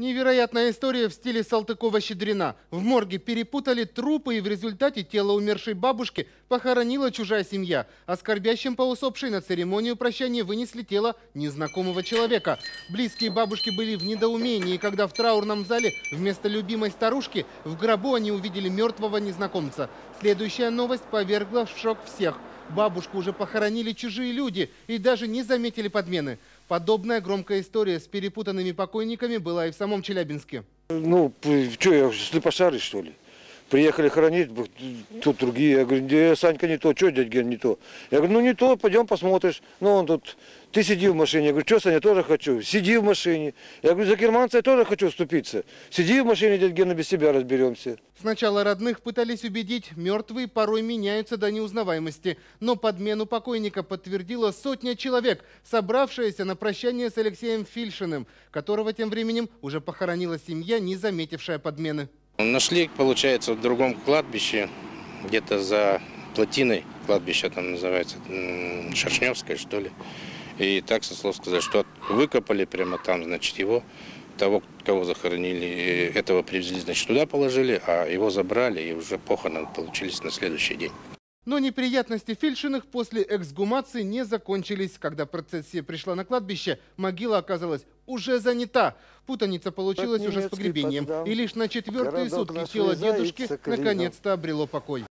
Невероятная история в стиле Салтыкова-Щедрина. В морге перепутали трупы, и в результате тело умершей бабушки похоронила чужая семья. А скорбящим по усопшей на церемонию прощания вынесли тело незнакомого человека. Близкие бабушки были в недоумении, когда в траурном зале вместо любимой старушки в гробу они увидели мертвого незнакомца. Следующая новость повергла в шок всех. Бабушку уже похоронили чужие люди и даже не заметили подмены. Подобная громкая история с перепутанными покойниками была и в самом Челябинске. Ну, что, я слепошарый, что ли? Приехали хоронить, тут другие. Я говорю, «Э, Санька не то, что, дядь Ген, не то? Я говорю, ну не то, пойдем посмотришь. Ну, он тут, ты сиди в машине. Я говорю, что, Саня, тоже хочу. Сиди в машине. Я говорю, за германца я тоже хочу вступиться. Сиди в машине, дядь Гена, без себя разберемся. Сначала родных пытались убедить, мертвые порой меняются до неузнаваемости. Но подмену покойника подтвердила сотня человек, собравшаяся на прощание с Алексеем Фильшиным, которого тем временем уже похоронила семья, не заметившая подмены. Нашли, получается, в другом кладбище, где-то за плотиной, кладбище там называется, Шершневское, что ли. И так со слов сказать, что выкопали прямо там, значит, его, того, кого захоронили, этого привезли, значит, туда положили, а его забрали, и уже похороны получились на следующий день. Но неприятности Фильшиных после эксгумации не закончились. Когда процессия пришла на кладбище, могила оказалась уже занята. Путаница получилась уже с погребением. И лишь на четвертые сутки тело дедушки наконец-то обрело покой.